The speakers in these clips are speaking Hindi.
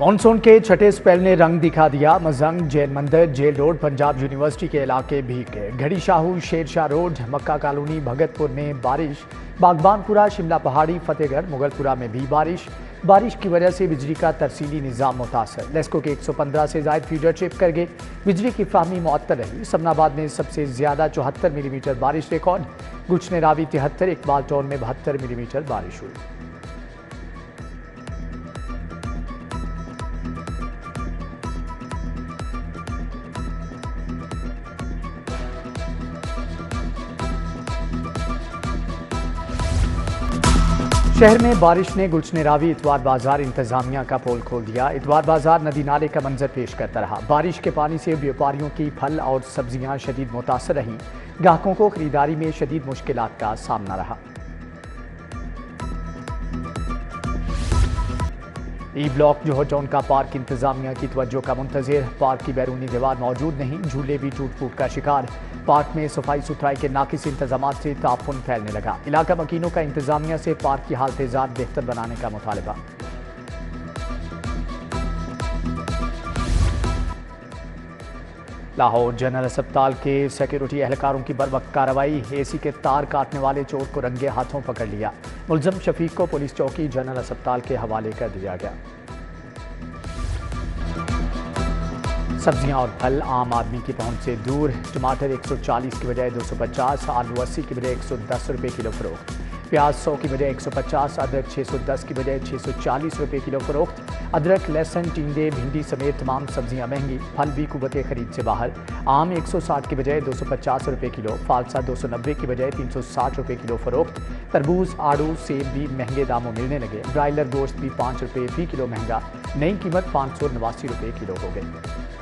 मानसून के छठे स्पेल ने रंग दिखा दिया। मजंग, जैन मंदिर, जेल रोड, पंजाब यूनिवर्सिटी के इलाके भीग गए। घड़ी शाहू शेरशाह रोड, मक्का कॉलोनी, भगतपुर में बारिश। बागबानपुरा, शिमला पहाड़ी, फतेहगढ़, मुगलपुरा में भी बारिश। बारिश की वजह से बिजली का तरसीली निज़ाम मुतासर। लेस्को के 115 से जायद फीडर ट्रिप कर गए। बिजली की फाहमी मुअत्तर रही। समनाबाद में सबसे ज़्यादा चौहत्तर मिलीमीटर बारिश रिकॉर्ड। गुचने रावी तिहत्तर, इकबाल टाउन में बहत्तर मिलीमीटर बारिश हुई। शहर में बारिश ने गुलशन रावी। इतवार बाज़ार इंतजामिया का पोल खोल दिया। इतवार बाज़ार नदी नाले का मंजर पेश करता रहा। बारिश के पानी से व्यापारियों की फल और सब्ज़ियाँ शदीद मुतासर रहीं। ग्राहकों को खरीदारी में शदीद मुश्किल का सामना रहा। ई ब्लॉक जोहर टाउन का पार्क इंतजामिया की तवज्जो का मुंतजर। पार्क की बैरूनी दीवार मौजूद नहीं, झूले भी टूट फूट का शिकार। पार्क में सफ़ाई सुथराई के नाकिस इंतज़ाम से ताफुन फैलने लगा। इलाका मकीनों का इंतजामिया से पार्क की हालत बेहतर बनाने का मुतालबा। लाहौर जनरल अस्पताल के सिक्योरिटी एहलकारों की बर वक्त कार्रवाई। एसी के तार काटने वाले चोर को रंगे हाथों पकड़ लिया। मुलजम शफीक को पुलिस चौकी जनरल अस्पताल के हवाले कर दिया गया। सब्ज़ियाँ और फल आम आदमी की पहुँच से दूर। टमाटर 140 की बजाय 250 आलू 80 की बजाय 110 रुपए किलो फरोख्त। प्याज 100 की बजाय 150 अदरक 610 की बजाय 640 रुपए किलो फरोख्त। अदरक, लहसन, टिंडे, भिंडी समेत तमाम सब्ज़ियाँ महँगी, फल भी कुत खरीद से बाहर। आम 160 की बजाय 250 रुपए किलो, फालसा 290 की बजाय 360 रुपए किलो फरोख्त। तरबूज, आड़ू, सेब भी महँगे दामों मिलने लगे। ब्रायलर गोश्त भी पाँच रुपये फ़ी किलो महँगा, नई कीमत पाँच सौ नवासी रुपये किलो हो गई।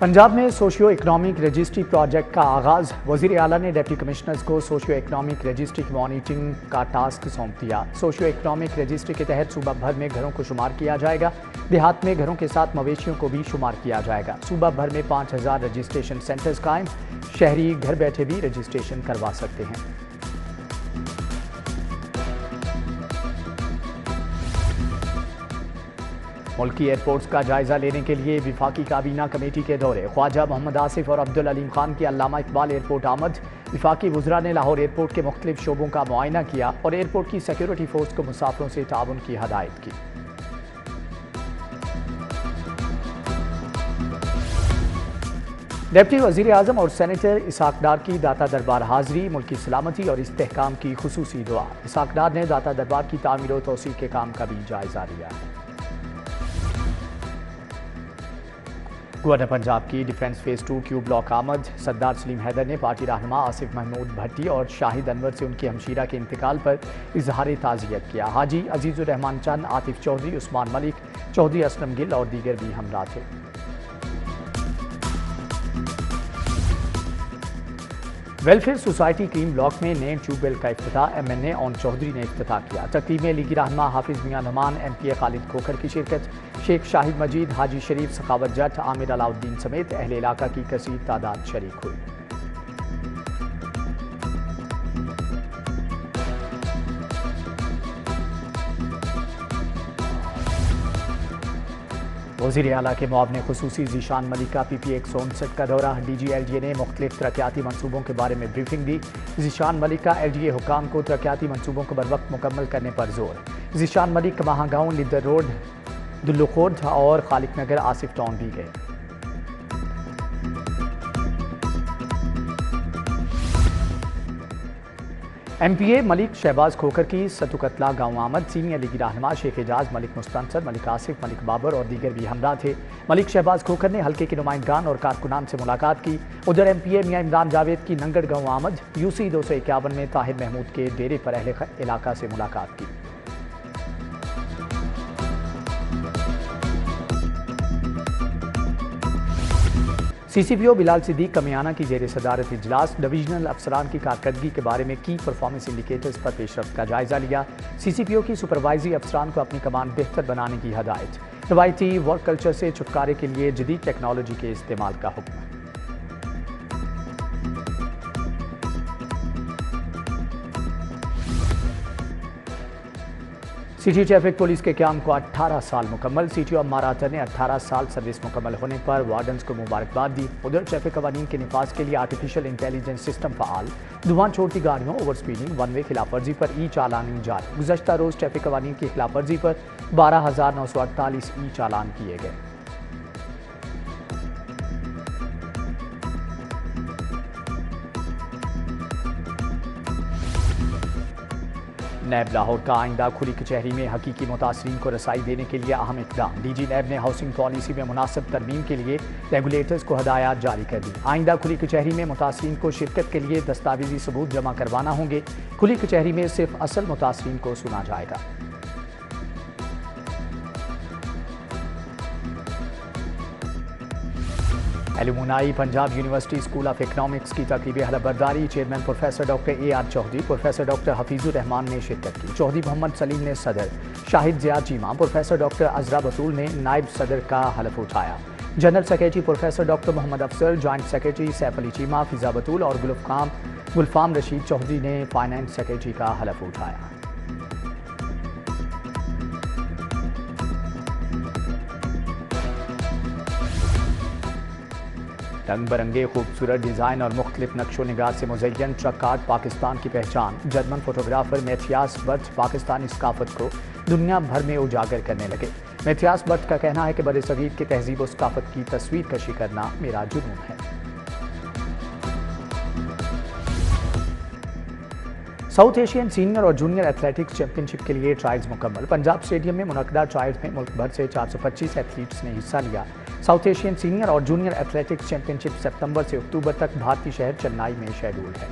पंजाब में सोशियो इकनॉमिक रजिस्ट्री प्रोजेक्ट का आगाज़। वज़ीर अला ने डिप्टी कमिश्नर्स को सोशियो इकनॉमिक रजिस्ट्री की मॉनिटरिंग का टास्क सौंप दिया। सोशियो इकनॉमिक रजिस्ट्री के तहत सूबा भर में घरों को शुमार किया जाएगा। देहात में घरों के साथ मवेशियों को भी शुमार किया जाएगा। सूबा भर में पाँच हज़ार रजिस्ट्रेशन सेंटर्स कायम। शहरी घर बैठे भी रजिस्ट्रेशन करवा सकते हैं। मुल्की एयरपोर्ट्स का जायजा लेने के लिए विफाकी काबीना कमेटी के दौरे। ख्वाजा मोहम्मद आसिफ और अब्दुल अलीम खान की अलामा इकबाल एयरपोर्ट आमद। विफाकी वजरा ने लाहौर एयरपोर्ट के मुख्तलिफ़ शोबों का मुआयना किया और एयरपोर्ट की सिक्योरिटी फोर्स को मुसाफरों से ताउन की हदायत की। डिप्टी वज़ीर अजम और सैनिटर इसाकडार की दाता दरबार हाजिरी, मुल्की सलामती और इसकाम की खसूसी दुआ। इसाकडार ने दाता दरबार की तामीर तोसी के काम का भी जायजा लिया है। गवर्नर पंजाब की defence phase two Q block आमद। सरदार सलीम हैदर ने पार्टी रहनमा आसिफ महमूद भट्टी और शाहिद अनवर से उनकी हमशीरा के इंतकाल पर इजहार ताज़ियत किया। हाजी अजीज़ुररहमान चंद, आतिफ चौधरी, उस्मान मलिक, चौधरी असलम गिल और दीगर भी हमरा थे। वेलफेयर सोसाइटी क्रीम ब्लॉक में नए ट्यूबवेल का अफ्ताह एम एन ए चौधरी ने अफ्ताह किया। तकरीब में लीगी रहनमा Hafiz Mian Noman M P A Khalid Khokhar की शिरकत, शेख शाहिद मजीद, हाजी शरीफ सखावत जट, आमिर अलाउद्दीन समेत अहल इलाका की कसीर तादाद शरीक हुई। वज़ीर अला के मुआवने खसूसी जीशान मलिक का पी पी एक सौ उनसठ का दौरा। D G L D A ने मुख्तलिफ़ तरक्याती मनसूबों के बारे में ब्रीफिंग दी। जीशान मलिक का एल डी ए हुकाम को तरक्याती मनसूबों को बर वक्त मुकम्मल करने पर ज़ोर। जीशान मलिक महागाँव गाँव लिदर रोड दुल्लुखोर्द और खालिक नगर आसिफ टाउन भी गए। M P A Malik Shahbaz Khokhar की सतुकतला गाँव आमद, सीनियर लीगी रहनमा शेख एजाज, मलिक मुस्तनसर मलिक आसिफ, मलिक बाबर और दीगर भी हमरा थे। मलिक शहबाज खोखर ने हल्के के नुमाइंदान और कारकुनान से मुलाकात की। उधर एम पी ए मियाँ इमरान जावेद की नंगड़ गाँव आमद यू सी दो सौ इक्यावन में ताहिर महमूद के डेरे पर अहल इलाका से मुलाकात की। C C P O Bilal Siddique Kamiana की जेर सदारत इजलास डिवीजनल अफसरान की कारकर्दगी के बारे में की परफॉर्मेंस इंडिकेटर्स पर पेशरफ का जायजा लिया। सी सी पी ओ की सुपरवाइजरी अफसरान को अपनी कमान बेहतर बनाने की हदायत। रवायती वर्क कल्चर से छुटकारे के लिए जदीद टेक्नोलॉजी के इस्तेमाल का हुक्म। सिटी ट्रैफ़िक पुलिस के क्याम को 18 साल मुकम्मल। सिटी ऑफ़ महाराजा ने 18 साल सर्विस मुकम्मल होने पर वार्डन्स को मुबारकबाद दी। उधर ट्रैफ़िक कवानीन के निफाज के लिए आर्टिफिशियल इंटेलिजेंस सिस्टम फाल। धुआँ छोड़ती गाड़ियों ओवर स्पीडिंग वन वे खिलाफ वर्जी पर ई चालानी जारी गुजशत रोज ट्रैफ़िक कवानीन की खिलाफ वर्जी पर बारह हज़ार नौ सौ अड़तालीस ई चालान किए गए। नैब लाहौर का आइंदा खुली कचहरी में हकीकी मुतासरीन को रसाई देने के लिए अहम इकदाम। डी जी नैब ने हाउसिंग पॉलिसी में मुनासब तरमीम के लिए रेगुलेटर्स को हदायत जारी कर दी। आइंदा खुली कचहरी में मुतासरी को शिरकत के लिए दस्तावेजी सबूत जमा करवाना होंगे। खुली कचहरी में सिर्फ़ असल मुतासरी को सुना जाएगा। Alumni Punjab university school of economics की तकरीबी हलबरदारी chairman professor doctor A R Chaudhry, professor doctor Hafeezur Rehman ने शिरकत की। चौधरी मोहम्मद सलीम ने सदर, शाहिद जिया चीमा प्रोफेसर डॉक्टर अजरा बतूल ने नायब सदर का हलफ उठाया। General secretary professor doctor Muhammad Afsar joint secretary Saif Ali Cheema, Fiza Batool और गुलफाम गुलफाम रशीद चौधरी ने फाइनेंस सेक्रेटरी का हलफ उठाया। रंग बरंगे खूबसूरत डिज़ाइन और मुख्तलिफ़ नक्शो निगार से मुजयन ट्रक कार्ड पाकिस्तान की पहचान। German photographer Mathias Barth Pakistani सकाफत को दुनिया भर में उजागर करने लगे। मेथियास बर्थ का कहना है कि बर सगीर की तहजीब सकाफत की तस्वीर कशी करना मेरा जुनून है। साउथ एशियन सीनियर और जूनियर एथलेटिक्स चैंपियनशिप के लिए ट्रायल्स मुकम्मल। पंजाब स्टेडियम में मुनदा ट्रायल्स में मुल्क भर से 425 एथलीट्स ने हिस्सा लिया। साउथ एशियन सीनियर और जूनियर एथलेटिक्स चैंपियनशिप सितंबर से अक्टूबर तक भारतीय शहर चेन्नई में शेड्यूल्ड है।